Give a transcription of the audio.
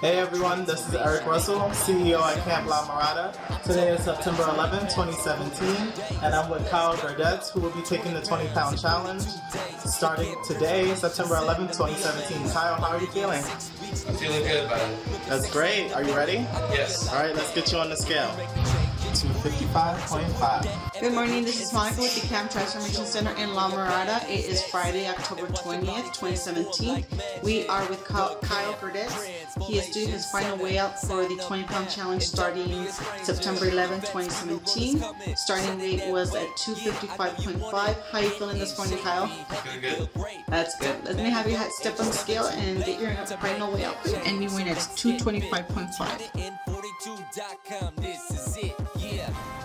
Hey everyone, this is Eric Russell, CEO at Camp La Mirada. Today is September 11, 2017, and I'm with Kyle Gerdetz, who will be taking the 20 pound challenge starting today, September 11, 2017. Kyle, how are you feeling? I'm feeling good, buddy. That's great. Are you ready? Yes. All right, let's get you on the scale. 255.5. Good morning, this is Monica with the Camp Transformation Center in La Mirada. It is Friday, October 20th, 2017. We are with Kyle Gerdetz. He is doing his final weigh out for the 20 pound challenge starting September 11, 2017. Starting weight was at 255.5. How are you feeling this morning, Kyle? Feeling good. That's good. Let me have you step on the scale and get your final weigh out. And you win at 225.5. YouTube.com. This is it, yeah.